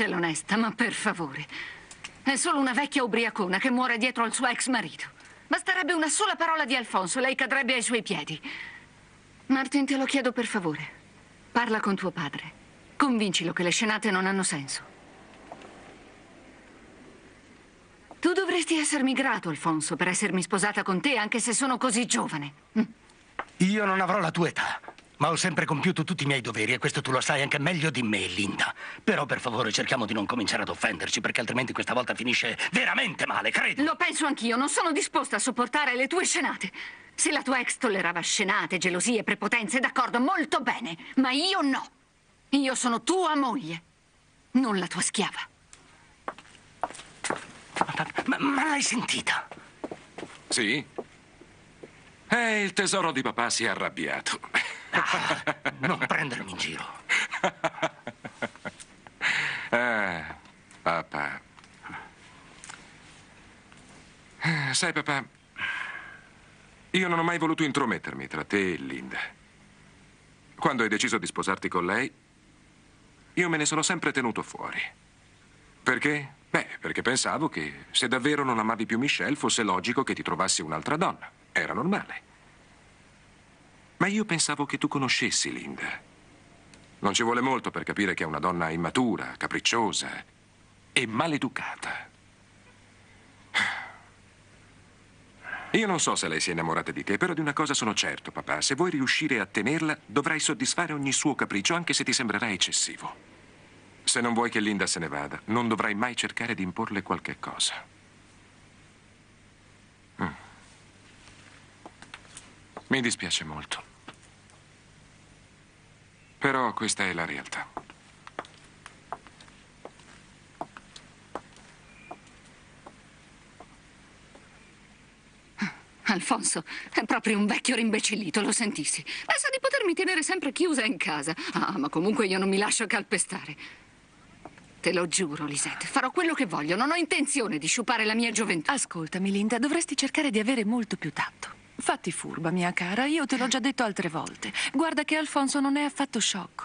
Michelle onesta, ma per favore. È solo una vecchia ubriacona che muore dietro al suo ex marito. Basterebbe una sola parola di Alfonso, lei cadrebbe ai suoi piedi. Martin, te lo chiedo per favore. Parla con tuo padre. Convincilo che le scenate non hanno senso. Tu dovresti essermi grato, Alfonso, per essermi sposata con te, anche se sono così giovane. Io non avrò la tua età, ma ho sempre compiuto tutti i miei doveri e questo tu lo sai anche meglio di me, Linda. Però per favore cerchiamo di non cominciare ad offenderci, perché altrimenti questa volta finisce veramente male, credi? Lo penso anch'io, non sono disposta a sopportare le tue scenate. Se la tua ex tollerava scenate, gelosie, prepotenze, d'accordo, molto bene. Ma io no. Io sono tua moglie, non la tua schiava. Ma, ma, ma l'hai sentita? Sì? E il tesoro di papà si è arrabbiato. Ah, non prendermi in giro. ah, papà. Sai, papà, io non ho mai voluto intromettermi tra te e Linda. Quando hai deciso di sposarti con lei, io me ne sono sempre tenuto fuori. Perché? Beh, perché pensavo che se davvero non amavi più Michelle fosse logico che ti trovassi un'altra donna. Era normale. Ma io pensavo che tu conoscessi Linda. Non ci vuole molto per capire che è una donna immatura, capricciosa e maleducata. Io non so se lei si è innamorata di te, però di una cosa sono certo, papà. Se vuoi riuscire a tenerla, dovrai soddisfare ogni suo capriccio, anche se ti sembrerà eccessivo. Se non vuoi che Linda se ne vada, non dovrai mai cercare di imporle qualche cosa. Mi dispiace molto. Però questa è la realtà. Alfonso è proprio un vecchio rimbecillito, lo sentissi. Pensa di potermi tenere sempre chiusa in casa. Ah, ma comunque io non mi lascio calpestare. Te lo giuro, Lisette, farò quello che voglio. Non ho intenzione di sciupare la mia gioventù. Ascoltami, Linda, dovresti cercare di avere molto più tatto. Fatti furba, mia cara, io te l'ho già detto altre volte. Guarda che Alfonso non è affatto sciocco.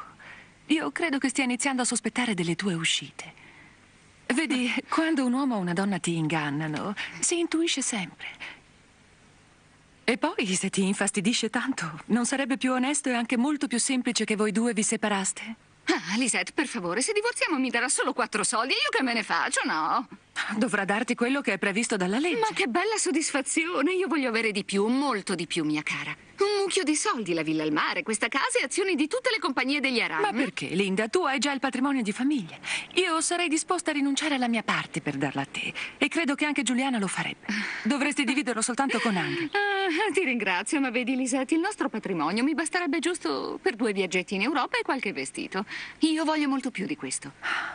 Io credo che stia iniziando a sospettare delle tue uscite. Vedi, quando un uomo o una donna ti ingannano, si intuisce sempre. E poi, se ti infastidisce tanto, non sarebbe più onesto e anche molto più semplice che voi due vi separaste? Ah, Lisette, per favore, se divorziamo mi darà solo quattro soldi e io che me ne faccio, no? Dovrà darti quello che è previsto dalla legge. Ma che bella soddisfazione! Io voglio avere di più, molto di più, mia cara. Un mucchio di soldi, la villa al mare, questa casa e azioni di tutte le compagnie degli Aram. Ma perché, Linda? Tu hai già il patrimonio di famiglia. Io sarei disposta a rinunciare alla mia parte per darla a te. E credo che anche Giuliana lo farebbe. Dovresti dividerlo soltanto con Angel. Ah, ti ringrazio, ma vedi, Lisette, il nostro patrimonio mi basterebbe giusto per due viaggetti in Europa e qualche vestito. Io voglio molto più di questo.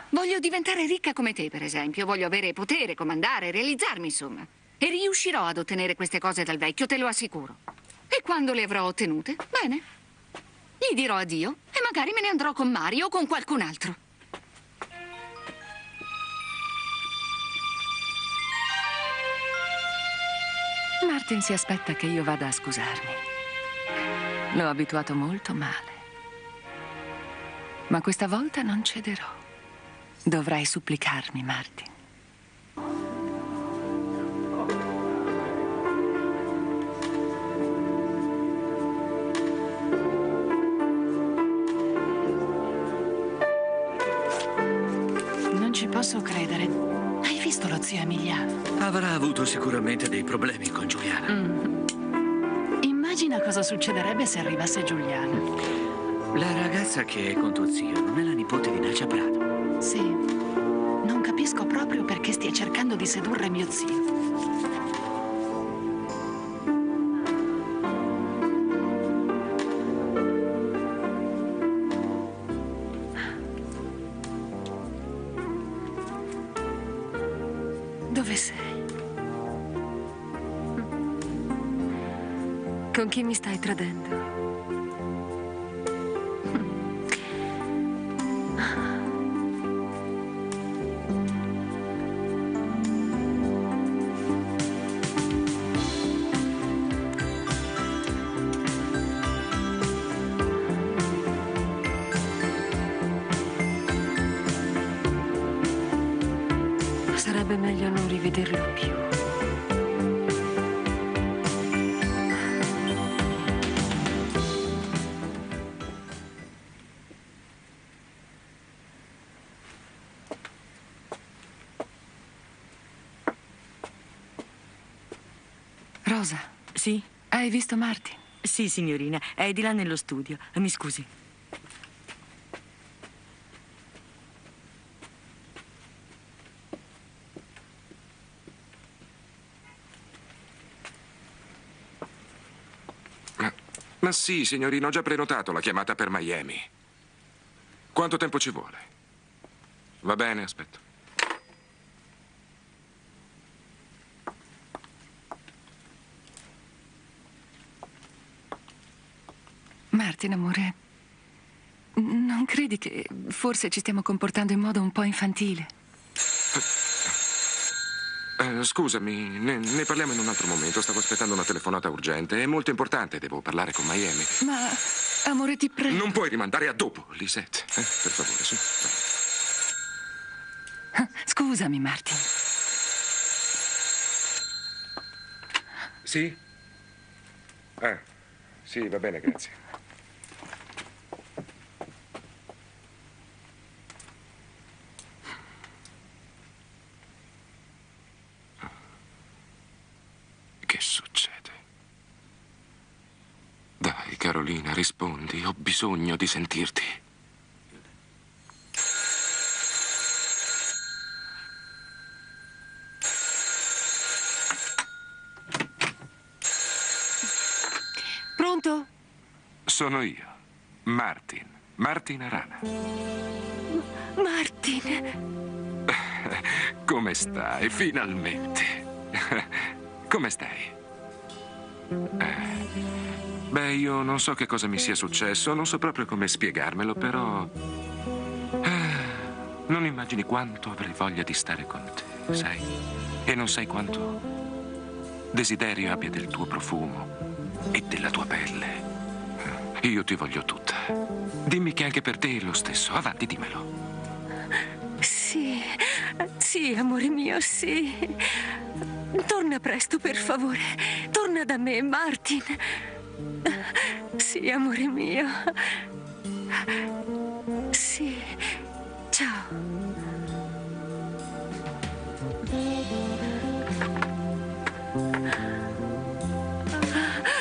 Voglio diventare ricca come te, per esempio. Voglio avere potere, comandare, realizzarmi, insomma. E riuscirò ad ottenere queste cose dal vecchio, te lo assicuro. E quando le avrò ottenute, bene, gli dirò addio e magari me ne andrò con Mario o con qualcun altro. Martin si aspetta che io vada a scusarmi. L'ho abituato molto male. Ma questa volta non cederò. Dovrai supplicarmi, Martin. Posso credere. Hai visto lo zio Emiliano? Avrà avuto sicuramente dei problemi con Giuliana. Immagina cosa succederebbe se arrivasse Giuliana. La ragazza che è con tuo zio non è la nipote di Nacia Prado. Sì. Non capisco proprio perché stia cercando di sedurre mio zio. Rosa, Sì? hai visto Martin? Sì, signorina. È di là nello studio. Mi scusi. Ma, ma sì, signorino, ho già prenotato la chiamata per Miami. Quanto tempo ci vuole? Va bene, aspetto. Martin, amore, non credi che forse ci stiamo comportando in modo un po' infantile? Eh, scusami, ne, ne parliamo in un altro momento. Stavo aspettando una telefonata urgente. È molto importante, devo parlare con Miami. Ma, amore, ti prego. Non puoi rimandare a dopo, Lisette. Eh, per favore, su. Scusami, Martin. Sì? Ah, sì, va bene, grazie. Che succede? Dai, Carolina, rispondi. Ho bisogno di sentirti. Pronto? Sono io, Martin. Martin Arana. Martin, Come stai? Finalmente. Come stai? Eh, Beh, io non so che cosa mi sia successo, non so proprio come spiegarmelo, però... eh, Non immagini quanto avrei voglia di stare con te, sai? E non sai quanto desiderio abbia del tuo profumo e della tua pelle. Io ti voglio tutta. Dimmi che anche per te è lo stesso. Avanti, dimmelo. Sì, sì, amore mio, sì. Torna presto, per favore. Da me, Martin. Sì, amore mio. Sì. Ciao.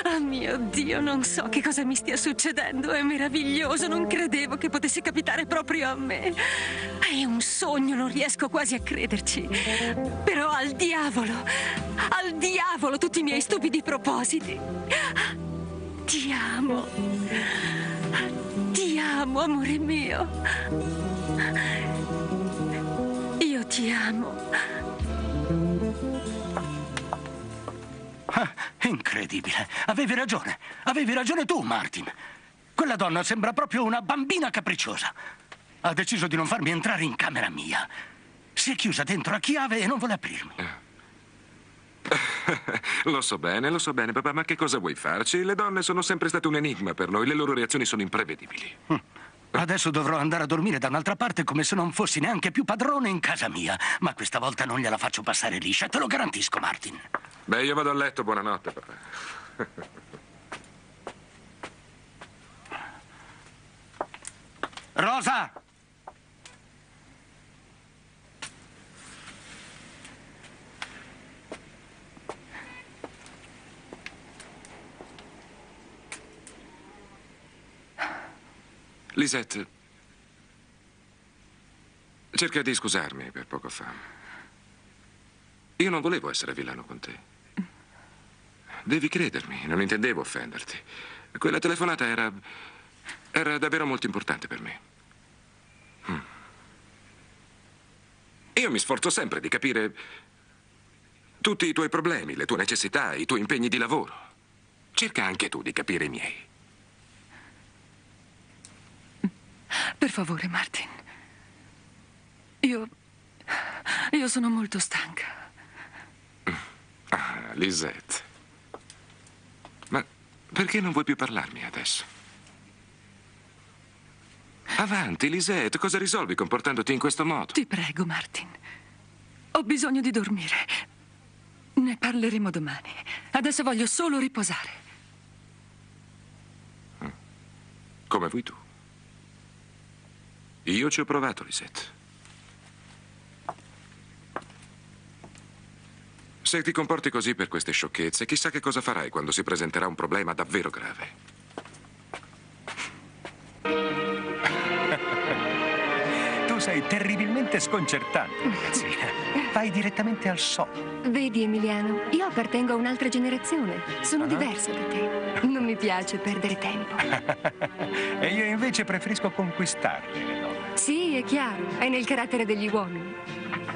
Ah, mio Dio, non so che cosa mi stia succedendo. È meraviglioso, non credevo che potesse capitare proprio a me. È un sogno, non riesco quasi a crederci. Però al diavolo, al diavolo tutti i miei stupidi propositi. Ti amo. Ti amo, amore mio. Io ti amo. Ah, incredibile. Avevi ragione. Avevi ragione tu, Martin. Quella donna sembra proprio una bambina capricciosa. Ha deciso di non farmi entrare in camera mia. Si è chiusa dentro a chiave e non vuole aprirmi. Lo so bene, lo so bene, papà, ma che cosa vuoi farci? Le donne sono sempre state un enigma per noi, le loro reazioni sono imprevedibili. Adesso dovrò andare a dormire da un'altra parte come se non fossi neanche più padrone in casa mia. Ma questa volta non gliela faccio passare liscia, te lo garantisco, Martin. Beh, io vado a letto, buonanotte, papà. Rosa! Lisette, cerca di scusarmi per poco fa. Io non volevo essere villano con te. Devi credermi, non intendevo offenderti. Quella telefonata era. era davvero molto importante per me. Mm. Io mi sforzo sempre di capire tutti i tuoi problemi, le tue necessità, i tuoi impegni di lavoro. Cerca anche tu di capire i miei. Per favore, Martin. Io. Io sono molto stanca. Ah, Lisette. Ma perché non vuoi più parlarmi adesso? Avanti, Lisette, cosa risolvi comportandoti in questo modo? Ti prego, Martin. Ho bisogno di dormire. Ne parleremo domani. Adesso voglio solo riposare. Come vuoi tu. Io ci ho provato, Lisette. Se ti comporti così per queste sciocchezze, chissà che cosa farai quando si presenterà un problema davvero grave. Tu sei terribilmente sconcertante, ragazzina. Vai direttamente al sodo. Vedi, Emiliano, io appartengo a un'altra generazione. Sono diversa da te. Non mi piace perdere tempo. E io invece preferisco conquistarle le donne. Sì, è chiaro, è nel carattere degli uomini.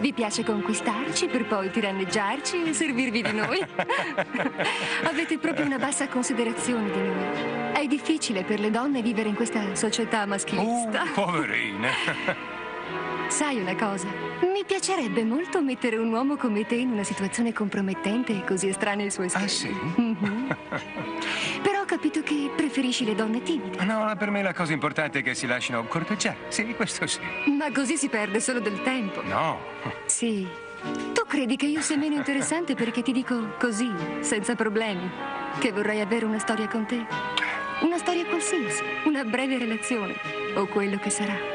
Vi piace conquistarci per poi tiranneggiarci e servirvi di noi? Avete proprio una bassa considerazione di noi. È difficile per le donne vivere in questa società maschilista. Uh, poverine. Sai una cosa? Mi piacerebbe molto mettere un uomo come te in una situazione compromettente e così estranea ai suoi schemi. Ah, sì? Mhm. Però ho capito che preferisci le donne timide. No, per me la cosa importante è che si lasciano corteggiare. Sì, questo sì. Ma così si perde solo del tempo. No. Sì. Tu credi che io sia meno interessante perché ti dico così, senza problemi, che vorrei avere una storia con te? Una storia qualsiasi, una breve relazione, o quello che sarà.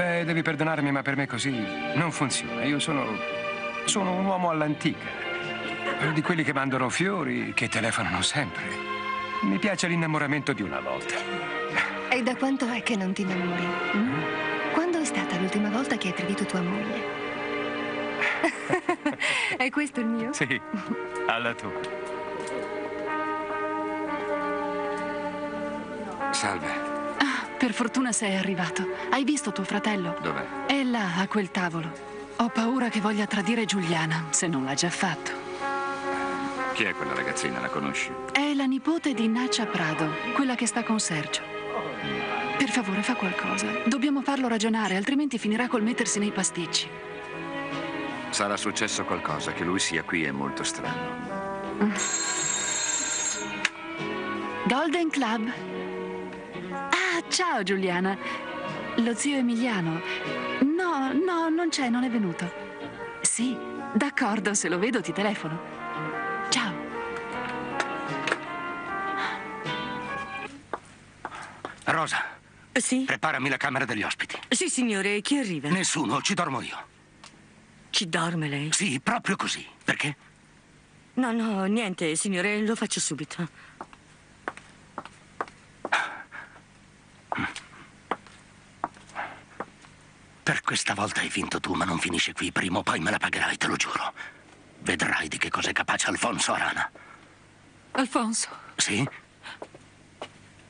Beh, devi perdonarmi, ma per me così non funziona. Io sono. sono un uomo all'antica. Di quelli che mandano fiori, che telefonano sempre. Mi piace l'innamoramento di una volta. E da quanto è che non ti innamori? mm? Quando è stata l'ultima volta che hai tradito tua moglie? è questo il mio? Sì, alla tua. Salve. Per fortuna sei arrivato. Hai visto tuo fratello? Dov'è? È là, a quel tavolo. Ho paura che voglia tradire Giuliana, se non l'ha già fatto. Chi è quella ragazzina? La conosci? È la nipote di Nacia Prado, quella che sta con Sergio. Per favore, fa qualcosa. Dobbiamo farlo ragionare, altrimenti finirà col mettersi nei pasticci. Sarà successo qualcosa, che lui sia qui è molto strano. Golden Club. Ciao Giuliana. Lo zio Emiliano. No, no, non c'è, non è venuto. Sì, d'accordo, se lo vedo ti telefono. Ciao. Rosa, Sì? preparami la camera degli ospiti. Sì, signore, chi arriva? Nessuno, ci dormo io. Ci dorme lei? Sì, proprio così. Perché? No, no, niente, signore, lo faccio subito. Questa volta hai vinto tu, ma non finisce qui. Prima o poi me la pagherai, te lo giuro. Vedrai di che cosa è capace Alfonso Arana. Alfonso. Sì?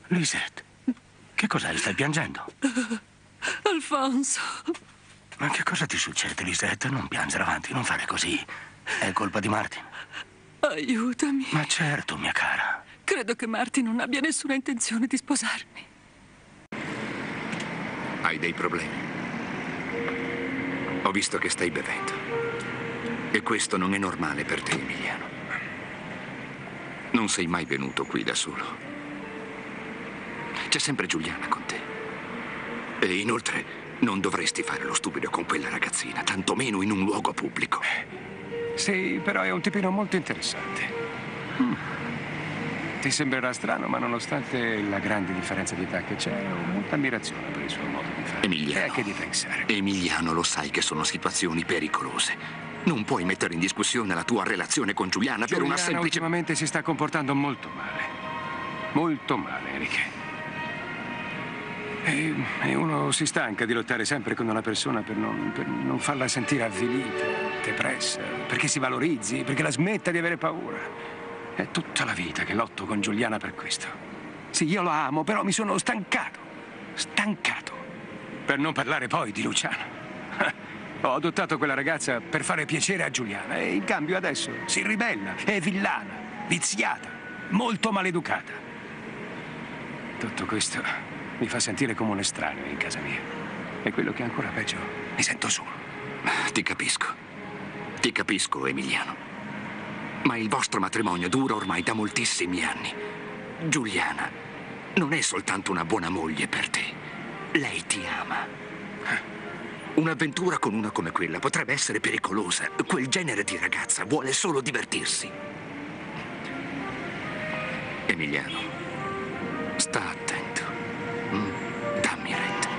Lisette, che cos'è? Stai piangendo? Alfonso. Ma che cosa ti succede, Lisette? Non piangere avanti, non fare così. È colpa di Martin. Aiutami. Ma certo, mia cara. Credo che Martin non abbia nessuna intenzione di sposarmi. Hai dei problemi. Ho visto che stai bevendo. E questo non è normale per te, Emiliano. Non sei mai venuto qui da solo. C'è sempre Giuliana con te. E inoltre non dovresti fare lo stupido con quella ragazzina, tantomeno in un luogo pubblico. Sì, però è un tipino molto interessante. Mm. Ti sembrerà strano, ma nonostante la grande differenza di età che c'è, ho molta ammirazione per il suo modo di fare. Emiliano. E anche di pensare. Emiliano, lo sai che sono situazioni pericolose. Non puoi mettere in discussione la tua relazione con Giuliana per una Giuliana semplice... ultimamente si sta comportando molto male. Molto male, Enrique. E, e uno si stanca di lottare sempre con una persona per non, per non farla sentire avvilita, depressa, perché si valorizzi, perché la smetta di avere paura. È tutta la vita che lotto con Giuliana per questo. Sì, io la amo, però mi sono stancato. Stancato. Per non parlare poi di Luciano. Ho adottato quella ragazza per fare piacere a Giuliana e in cambio adesso si ribella, è villana, viziata, molto maleducata. Tutto questo mi fa sentire come un estraneo in casa mia. E quello che è ancora peggio, mi sento solo. Ti capisco. Ti capisco, Emiliano. Ma il vostro matrimonio dura ormai da moltissimi anni. Giuliana non è soltanto una buona moglie per te. Lei ti ama. Un'avventura con una come quella potrebbe essere pericolosa. Quel genere di ragazza vuole solo divertirsi. Emiliano, sta attento. Mm? Dammi retta.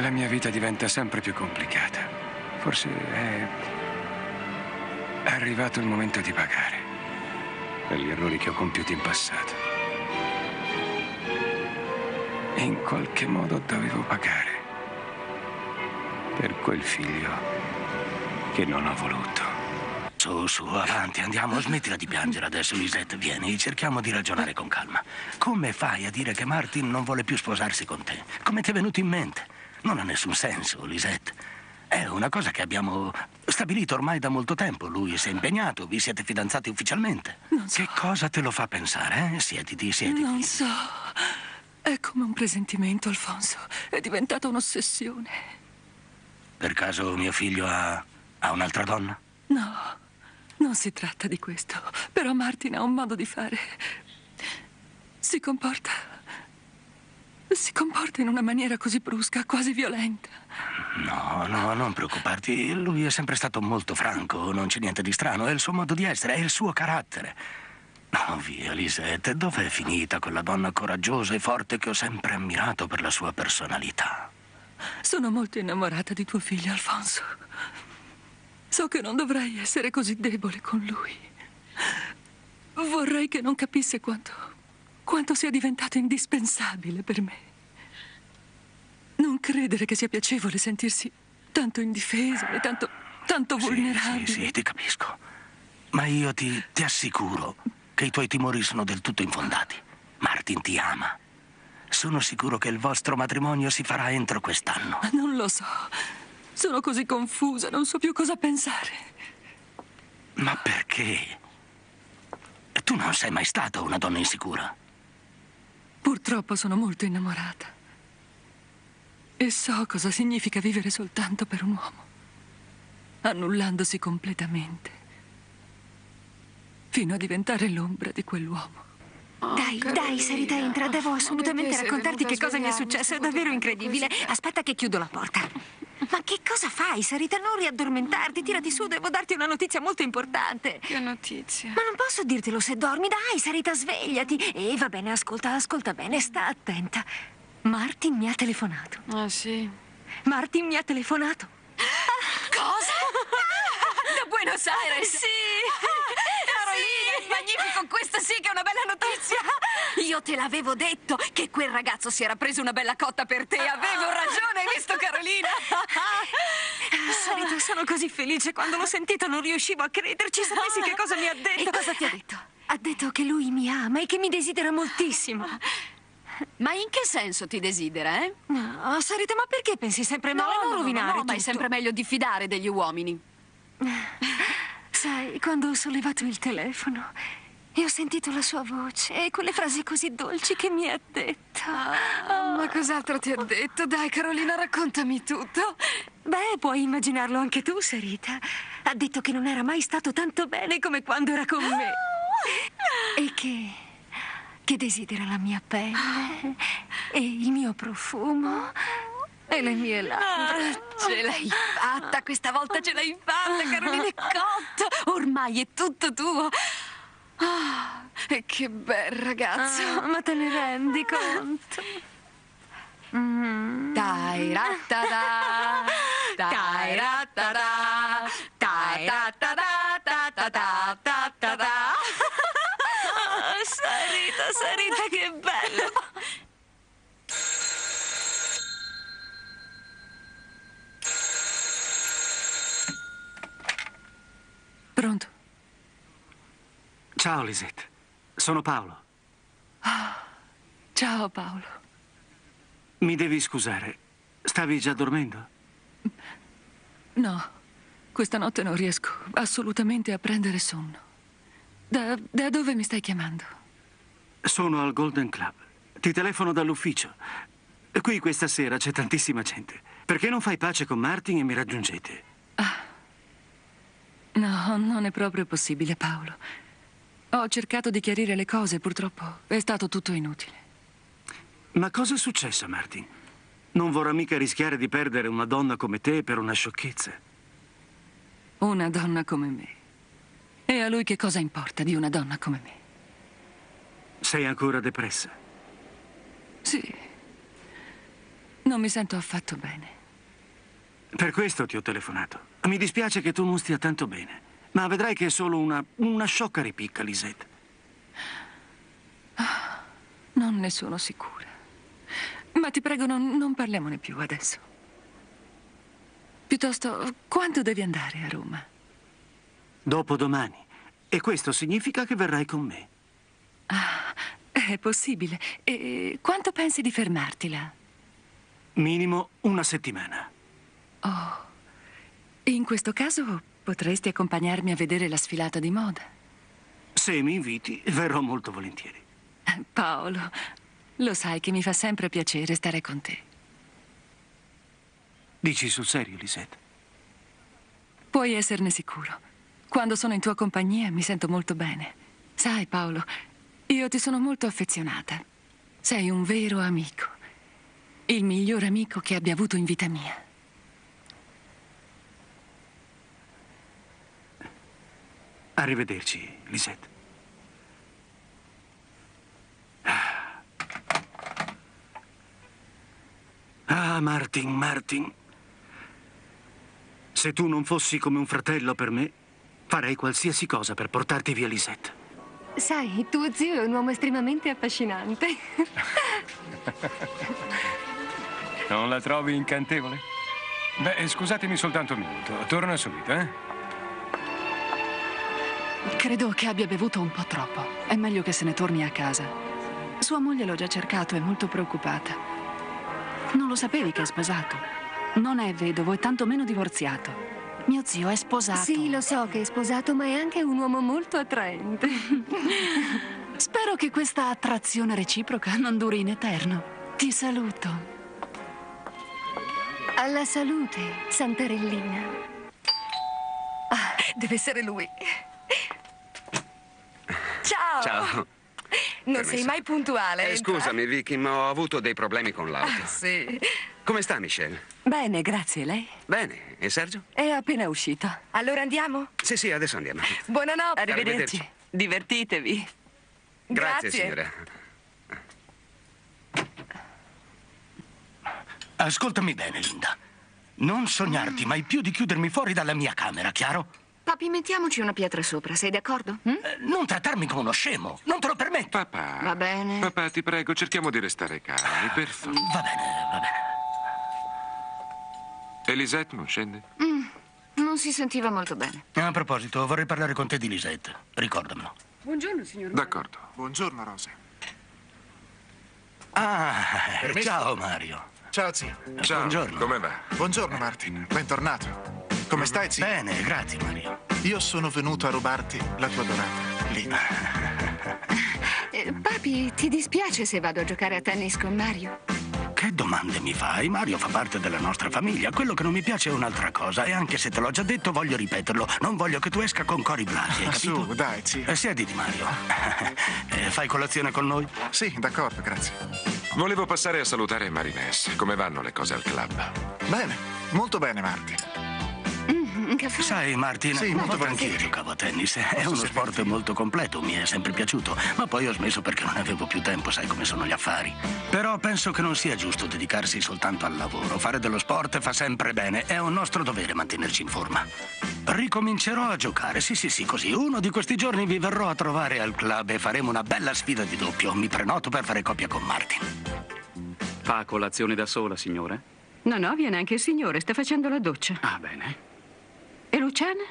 La mia vita diventa sempre più complicata. Forse è arrivato il momento di pagare per gli errori che ho compiuto in passato. In qualche modo dovevo pagare per quel figlio che non ho voluto. Su, su, avanti, andiamo. Smettila di piangere adesso, Lisette. Vieni, cerchiamo di ragionare con calma. Come fai a dire che Martin non vuole più sposarsi con te? Come ti è venuto in mente? Non ha nessun senso, Lisette. Una cosa che abbiamo stabilito ormai da molto tempo. Lui si è impegnato, vi siete fidanzati ufficialmente. so. Che cosa te lo fa pensare, eh? Siediti, siediti. Non so. È come un presentimento, Alfonso. È diventata un'ossessione. Per caso mio figlio ha, ha un'altra donna? No, non si tratta di questo. Però Martin ha un modo di fare. Si comporta. Si comporta in una maniera così brusca, quasi violenta. No, no, non preoccuparti. Lui è sempre stato molto franco, non c'è niente di strano. È il suo modo di essere, è il suo carattere. No, via, Lisette, dov'è finita quella donna coraggiosa e forte che ho sempre ammirato per la sua personalità? Sono molto innamorata di tuo figlio, Alfonso. So che non dovrei essere così debole con lui. Vorrei che non capisse quanto. Quanto sia diventato indispensabile per me. Non credere che sia piacevole sentirsi tanto indifesa e tanto. tanto vulnerabile. Sì, sì, ti capisco. Ma io ti, ti assicuro che i tuoi timori sono del tutto infondati. Martin ti ama. Sono sicuro che il vostro matrimonio si farà entro quest'anno. Non lo so. Sono così confusa, non so più cosa pensare. Ma perché? Tu non sei mai stata una donna insicura. Purtroppo sono molto innamorata. E so cosa significa vivere soltanto per un uomo, annullandosi completamente, fino a diventare l'ombra di quell'uomo. Dai, dai, Sarita, entra. Devo assolutamente perché sei raccontarti che cosa mi è successo. È davvero incredibile. Aspetta che chiudo la porta. Ma che cosa fai, Sarita? Non riaddormentarti. Tirati su, devo darti una notizia molto importante. Che notizia? Ma non posso dirtelo se dormi. Dai, Sarita, svegliati. E va bene, ascolta, ascolta bene, sta attenta. Martin mi ha telefonato. Ah, sì. Martin mi ha telefonato. Cosa? Da Buenos Aires? Sì! Carolina, magnifico, questa sì che è una bella notizia! Io te l'avevo detto che quel ragazzo si era preso una bella cotta per te. Avevo ragione, hai visto Carolina? Ah, Sarita, sono così felice. Quando l'ho sentito non riuscivo a crederci. Sapessi che cosa mi ha detto? E cosa ti ha detto? Ha detto che lui mi ama e che mi desidera moltissimo. Ma in che senso ti desidera, eh? No, Sarita, ma perché pensi sempre male? non rovinare no, ma è sempre meglio diffidare degli uomini. Sai, quando ho sollevato il telefono e ho sentito la sua voce e quelle frasi così dolci che mi ha detto. Oh, ma cos'altro ti ha detto? Dai, Carolina, raccontami tutto. Beh, puoi immaginarlo anche tu, Sarita. Ha detto che non era mai stato tanto bene come quando era con me. E che. che desidera la mia pelle e il mio profumo e le mie labbra. Ce l'hai fatta, questa volta ce l'hai fatta, Carolina è cotta. Ormai è tutto tuo. Ah, e che bel ragazzo. Ah, ma te ne rendi conto? Dai, rattata. Dai, rattata. Dai, rattata. ta ta ta ta ta ta. Ah, Sarita, Sarita, che bello! Pronto? Ciao, Lisette. Sono Paolo. Ciao Paolo. Mi devi scusare. Stavi già dormendo? No, questa notte non riesco assolutamente a prendere sonno. Da, da dove mi stai chiamando? Sono al Golden Club. Ti telefono dall'ufficio. Qui questa sera c'è tantissima gente. Perché non fai pace con Martin e mi raggiungete? No, non è proprio possibile, Paolo. Ho cercato di chiarire le cose, purtroppo è stato tutto inutile. Ma cosa è successo, Martin? Non vorrà mica rischiare di perdere una donna come te per una sciocchezza. Una donna come me. E a lui che cosa importa di una donna come me? Sei ancora depressa? Sì. Non mi sento affatto bene. Per questo ti ho telefonato. Mi dispiace che tu non stia tanto bene, ma vedrai che è solo una, una sciocca ripicca, Lisette. Non ne sono sicura. Ma ti prego, non, non parliamone più adesso. Piuttosto, quando devi andare a Roma? Dopodomani. E questo significa che verrai con me. Ah, è possibile. E quanto pensi di fermarti là? Minimo una settimana. Oh, in questo caso potresti accompagnarmi a vedere la sfilata di moda. Se mi inviti, verrò molto volentieri. Paolo, lo sai che mi fa sempre piacere stare con te. Dici sul serio, Lisette? Puoi esserne sicuro. Quando sono in tua compagnia mi sento molto bene. Sai, Paolo, io ti sono molto affezionata. Sei un vero amico. Il miglior amico che abbia avuto in vita mia. Arrivederci, Lisette. Ah, Martin, Martin. Se tu non fossi come un fratello per me, farei qualsiasi cosa per portarti via Lisette. Sai, tuo zio è un uomo estremamente affascinante. Non la trovi incantevole? Beh, scusatemi soltanto un minuto. Torna subito, eh? Credo che abbia bevuto un po' troppo. È meglio che se ne torni a casa. Sua moglie l'ho già cercato, è molto preoccupata. Non lo sapevi che è sposato? Non è vedovo e tantomeno divorziato. Mio zio è sposato. Sì, lo so che è sposato, ma è anche un uomo molto attraente. Spero che questa attrazione reciproca non duri in eterno. Ti saluto. Alla salute, Santarellina. Ah, deve essere lui. Ciao. Ciao. Non Permesso. sei mai puntuale. Eh, scusami, Vicky, ma ho avuto dei problemi con l'auto. Ah, sì. Come sta, Michelle? Bene, grazie. Lei? Bene. E Sergio? È appena uscito. Allora andiamo? Sì, sì, adesso andiamo. Buonanotte. Arrivederci. Divertitevi. Grazie, Grazie. signora. Ascoltami bene, Linda. Non sognarti mai più di chiudermi fuori dalla mia camera, chiaro? Papi, mettiamoci una pietra sopra, sei d'accordo? Hm? Eh, non trattarmi come uno scemo, non te lo permetto. Papà. Va bene. Papà, ti prego, cerchiamo di restare calmi, per favore. Va bene, va bene. Elisette non scende? Mm, non si sentiva molto bene. A proposito, vorrei parlare con te di Lisette. Ricordamelo. Buongiorno, signor. D'accordo. Buongiorno, Rosa. Ah, Permesso? ciao Mario. Ciao, zio. Ciao. Buongiorno. Come va? Buongiorno, Martin. Bentornato. Come stai, zio? Bene, grazie Mario. Io sono venuto a rubarti la tua adorata, Lina. Eh, papi, ti dispiace se vado a giocare a tennis con Mario? Che domande mi fai? Mario fa parte della nostra famiglia. Quello che non mi piace è un'altra cosa. E anche se te l'ho già detto, voglio ripeterlo. Non voglio che tu esca con Cori Blasi, hai Ah, capito? su, dai, zio. Eh, siediti, Mario. Eh, fai colazione con noi? Sì, d'accordo, grazie. Volevo passare a salutare Marines. Come vanno le cose al club? Bene, molto bene, Martin. Un caffè? Sai, Martin, Sì, molto volentieri. giocavo a tennis. È uno sport molto completo, mi è sempre piaciuto. Ma poi ho smesso perché non avevo più tempo, sai come sono gli affari. Però penso che non sia giusto dedicarsi soltanto al lavoro. Fare dello sport fa sempre bene. È un nostro dovere mantenerci in forma. Ricomincerò a giocare, sì, sì, sì, così. Uno di questi giorni vi verrò a trovare al club e faremo una bella sfida di doppio. Mi prenoto per fare coppia con Martin. Fa colazione da sola, signore? No, no, viene anche il signore, sta facendo la doccia. Ah, bene. E Luciana?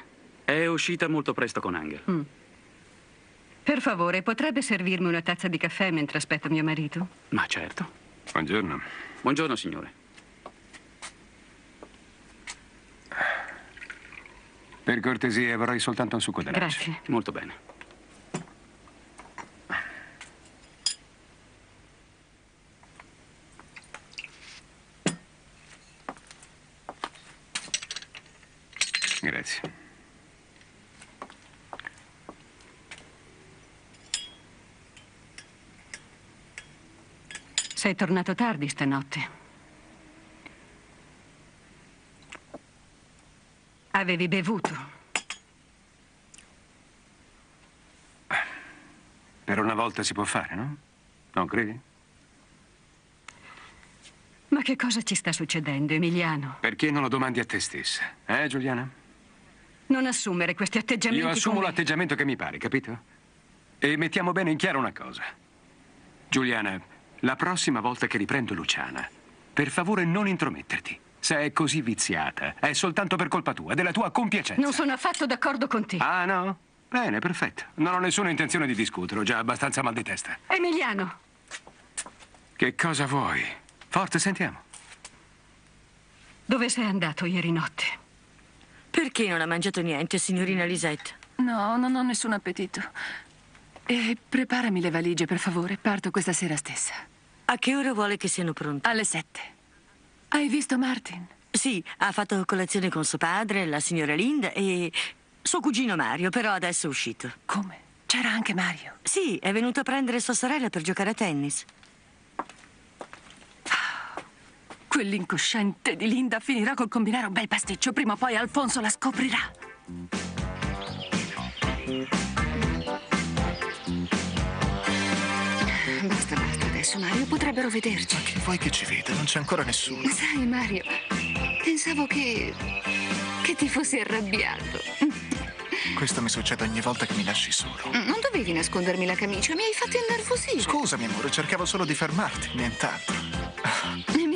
È uscita molto presto con Angel. Mm. Per favore, potrebbe servirmi una tazza di caffè mentre aspetto mio marito? Ma certo. Buongiorno. Buongiorno, signore. Per cortesia, vorrei soltanto un succo d'arancia. Grazie. Molto bene. Grazie. Sei tornato tardi stanotte. Avevi bevuto. Per una volta si può fare, no? Non credi? Ma che cosa ci sta succedendo, Emiliano? Perché non lo domandi a te stessa? Eh, Giuliana? Non assumere questi atteggiamenti Io assumo come- l'atteggiamento che mi pare, capito? E mettiamo bene in chiaro una cosa. Giuliana, la prossima volta che riprendo Luciana, per favore non intrometterti. Se è così viziata, è soltanto per colpa tua, della tua compiacenza. Non sono affatto d'accordo con te. Ah, no? Bene, perfetto. Non ho nessuna intenzione di discutere, ho già abbastanza mal di testa. Emiliano, Che cosa vuoi? Forte, sentiamo. dove sei andato ieri notte? Perché non ha mangiato niente, signorina Lisette? No, non ho nessun appetito. E preparami le valigie, per favore. Parto questa sera stessa. A che ora vuole che siano pronte? Alle sette. Hai visto Martin? Sì, ha fatto colazione con suo padre, la signora Linda e suo cugino Mario, però adesso è uscito. Come? C'era anche Mario? Sì, è venuto a prendere sua sorella per giocare a tennis. Quell'incosciente di Linda finirà col combinare un bel pasticcio. Prima o poi Alfonso la scoprirà. Basta, adesso, Mario. Potrebbero vederci. Che vuoi che ci veda? Non c'è ancora nessuno. Sai, Mario, pensavo che. che ti fossi arrabbiato. Questo mi succede ogni volta che mi lasci solo. Non dovevi nascondermi la camicia, mi hai fatto innervosire. Scusami, amore, cercavo solo di fermarti, nient'altro.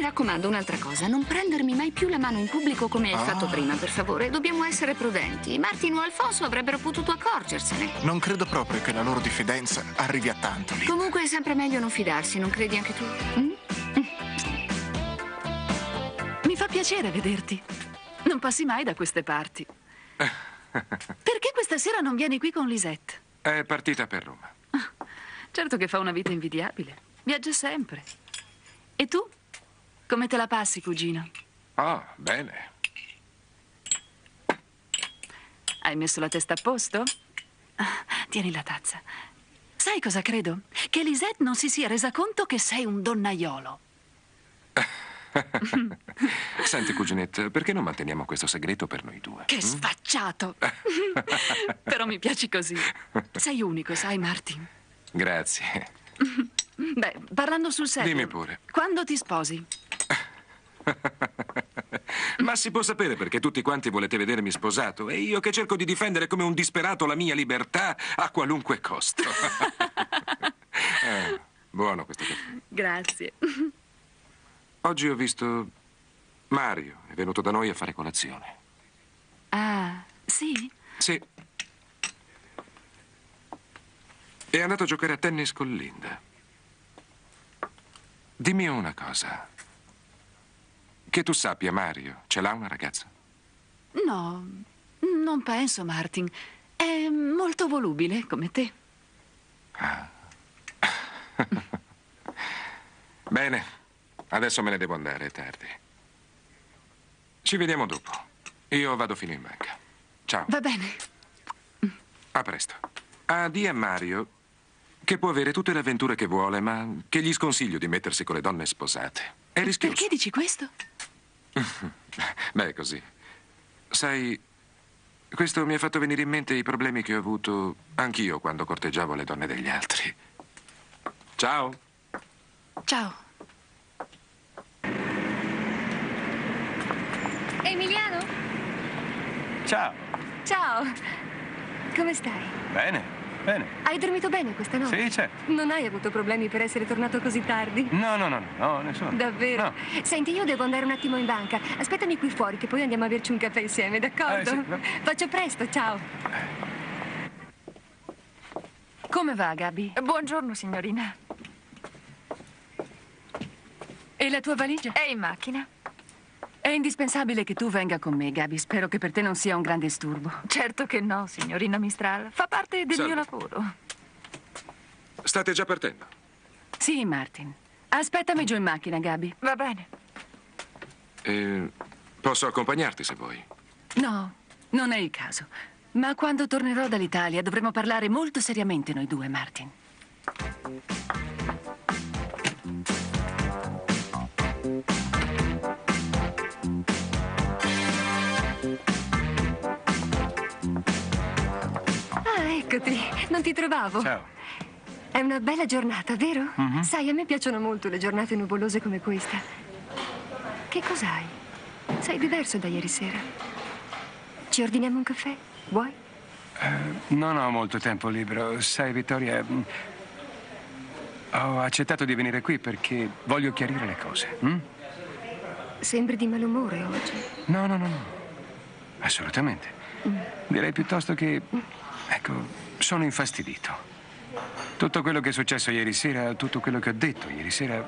Mi raccomando un'altra cosa, non prendermi mai più la mano in pubblico come hai Ah. fatto prima, per favore. Dobbiamo essere prudenti. Martin o Alfonso avrebbero potuto accorgersene. Non credo proprio che la loro diffidenza arrivi a tanto lì. Comunque è sempre meglio non fidarsi, non credi anche tu? Mm? Mi fa piacere vederti. Non passi mai da queste parti. Perché questa sera non vieni qui con Lisette? È partita per Roma. Certo che fa una vita invidiabile. Viaggia sempre. E tu? Come te la passi, cugino? Oh, bene. Hai messo la testa a posto? Ah, Tieni la tazza. Sai cosa credo? Che Lisette non si sia resa conto che sei un donnaiolo. Senti, cuginetta, perché non manteniamo questo segreto per noi due? Che sfacciato! Però mi piaci così. Sei unico, sai, Martin? Grazie. Beh, parlando sul serio. Dimmi pure. Quando ti sposi? Ma si può sapere perché tutti quanti volete vedermi sposato e io che cerco di difendere come un disperato la mia libertà a qualunque costo. Eh, buono questo caffè. Grazie. Oggi ho visto Mario, è venuto da noi a fare colazione. Ah, sì? Sì. È andato a giocare a tennis con Linda. Dimmi una cosa. Che tu sappia, Mario, ce l'ha una ragazza? No, non penso, Martin. È molto volubile, come te. Bene, adesso me ne devo andare, è tardi. Ci vediamo dopo. Io vado fino in banca. Ciao. Va bene. A presto. Ah, di a Mario che può avere tutte le avventure che vuole, ma che gli sconsiglio di mettersi con le donne sposate. È rischioso. Perché dici questo? Beh, così. Sai, questo mi ha fatto venire in mente i problemi che ho avuto anch'io quando corteggiavo le donne degli altri. Ciao. Ciao. Emiliano? Ciao. Ciao. Come stai? Bene, bene. Hai dormito bene questa notte? Sì, certo. Non hai avuto problemi per essere tornato così tardi? No, no, no, no, no nessuno. Davvero? No. Senti, io devo andare un attimo in banca. Aspettami qui fuori che poi andiamo a berci un caffè insieme, d'accordo? Eh, sì, va- Faccio presto, ciao. Come va, Gabi? Buongiorno, signorina. E la tua valigia? È in macchina. È indispensabile che tu venga con me, Gabi. Spero che per te non sia un gran disturbo. Certo che no, signorina Mistral. Fa parte del Salve. mio lavoro. State già partendo? Sì, Martin. Aspettami giù in macchina, Gabi. Va bene. Eh, posso accompagnarti se vuoi. No, non è il caso. Ma quando tornerò dall'Italia dovremo parlare molto seriamente noi due, Martin. Ti trovavo. Ciao. È una bella giornata, vero? Mhm. Sai, a me piacciono molto le giornate nuvolose come questa. Che cos'hai? Sei diverso da ieri sera. Ci ordiniamo un caffè? Vuoi? Eh, non ho molto tempo libero. Sai, Vittoria, mm, ho accettato di venire qui perché voglio chiarire le cose. mm? Sembri di malumore oggi. No, no, no, no. Assolutamente. Direi piuttosto che, ecco, sono infastidito. Tutto quello che è successo ieri sera, tutto quello che ho detto ieri sera,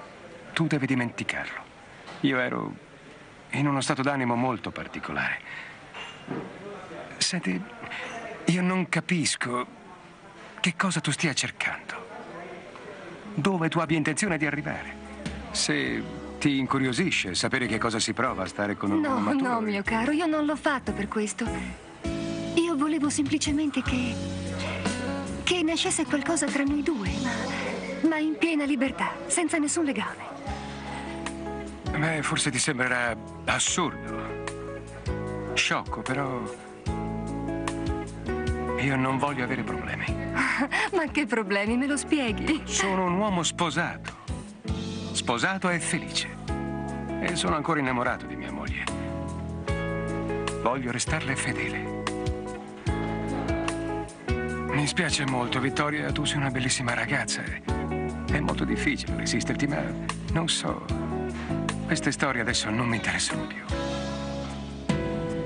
tu devi dimenticarlo. Io ero in uno stato d'animo molto particolare. Senti, io non capisco che cosa tu stia cercando. Dove tu abbia intenzione di arrivare. Se ti incuriosisce sapere che cosa si prova a stare con un No, maturo. no, mio caro, io non l'ho fatto per questo. Volevo semplicemente che. che nascesse qualcosa tra noi due, ma. ma in piena libertà, senza nessun legame. Beh, forse ti sembrerà assurdo. Sciocco, però. Io non voglio avere problemi. ma che problemi, me lo spieghi? Sono un uomo sposato. Sposato e felice. E sono ancora innamorato di mia moglie. Voglio restarle fedele. Mi spiace molto, Vittoria, tu sei una bellissima ragazza. È molto difficile resisterti, ma non so. Queste storie adesso non mi interessano più.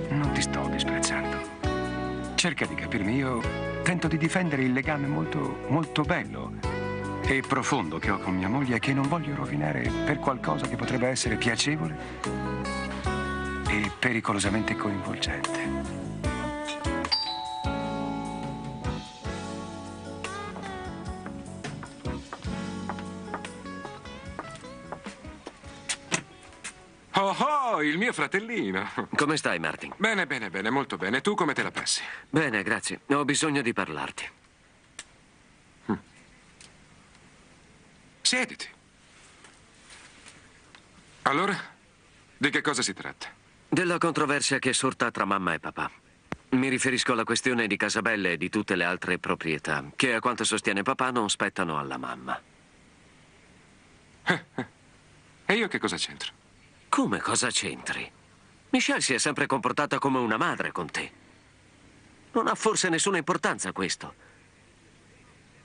Non ti sto disprezzando. Cerca di capirmi, io tento di difendere il legame molto, molto bello e profondo che ho con mia moglie e che non voglio rovinare per qualcosa che potrebbe essere piacevole e pericolosamente coinvolgente. Oh, il mio fratellino. Come stai, Martin? Bene, bene, bene, molto bene. Tu come te la passi? Bene, grazie. Ho bisogno di parlarti. Siediti. Allora, di che cosa si tratta? Della controversia che è sorta tra mamma e papà. Mi riferisco alla questione di Casabelle e di tutte le altre proprietà, che a quanto sostiene papà non spettano alla mamma. E io che cosa c'entro? Come cosa c'entri? Michelle si è sempre comportata come una madre con te. Non ha forse nessuna importanza questo.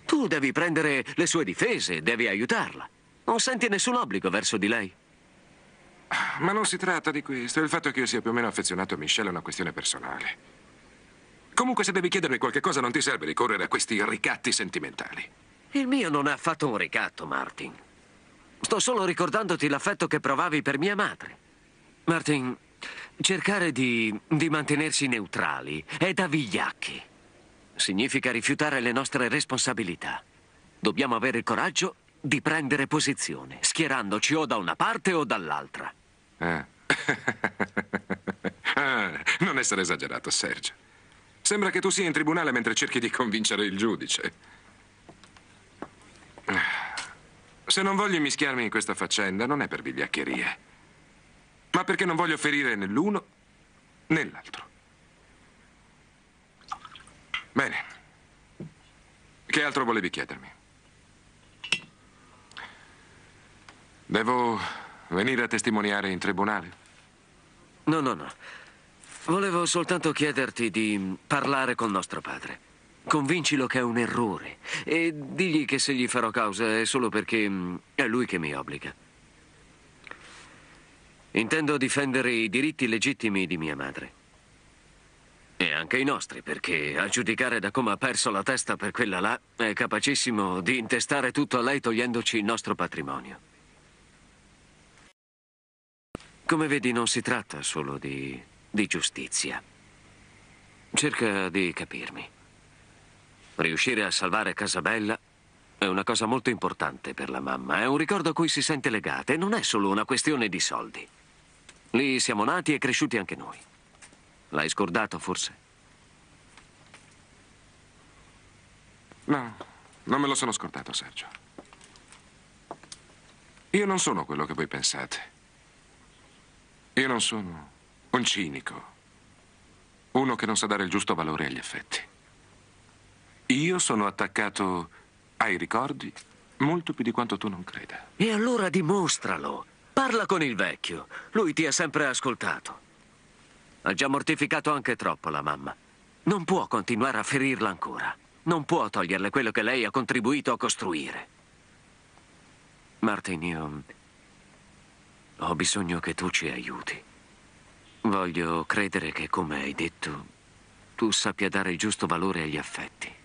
Tu devi prendere le sue difese, devi aiutarla. Non senti nessun obbligo verso di lei. Ma non si tratta di questo. Il fatto che io sia più o meno affezionato a Michelle è una questione personale. Comunque, se devi chiedermi qualche cosa, non ti serve ricorrere a questi ricatti sentimentali. Il mio non è affatto un ricatto, Martin. Sto solo ricordandoti l'affetto che provavi per mia madre. Martin, cercare di, di mantenersi neutrali è da vigliacchi. Significa rifiutare le nostre responsabilità. Dobbiamo avere il coraggio di prendere posizione, schierandoci o da una parte o dall'altra. Ah. Ah, non essere esagerato, Sergio. Sembra che tu sia in tribunale mentre cerchi di convincere il giudice. Se non voglio mischiarmi in questa faccenda, non è per vigliaccherie, ma perché non voglio ferire né l'uno né l'altro. Bene. Che altro volevi chiedermi? Devo venire a testimoniare in tribunale? No, no, no. Volevo soltanto chiederti di parlare con nostro padre. Convincilo che è un errore e digli che se gli farò causa è solo perché mm, è lui che mi obbliga. Intendo difendere i diritti legittimi di mia madre. E anche i nostri, perché a giudicare da come ha perso la testa per quella là, è capacissimo di intestare tutto a lei togliendoci il nostro patrimonio. Come vedi, non si tratta solo di, di giustizia. Cerca di capirmi. Riuscire a salvare Casabella è una cosa molto importante per la mamma. È un ricordo a cui si sente legata e non è solo una questione di soldi. Lì siamo nati e cresciuti anche noi. L'hai scordato, forse? No, non me lo sono scordato, Sergio. Io non sono quello che voi pensate. Io non sono un cinico, uno che non sa dare il giusto valore agli affetti. Io sono attaccato ai ricordi molto più di quanto tu non creda. E allora dimostralo. Parla con il vecchio. Lui ti ha sempre ascoltato. Ha già mortificato anche troppo la mamma. Non può continuare a ferirla ancora. Non può toglierle quello che lei ha contribuito a costruire. Martin, io ho bisogno che tu ci aiuti. Voglio credere che, come hai detto, tu sappia dare il giusto valore agli affetti.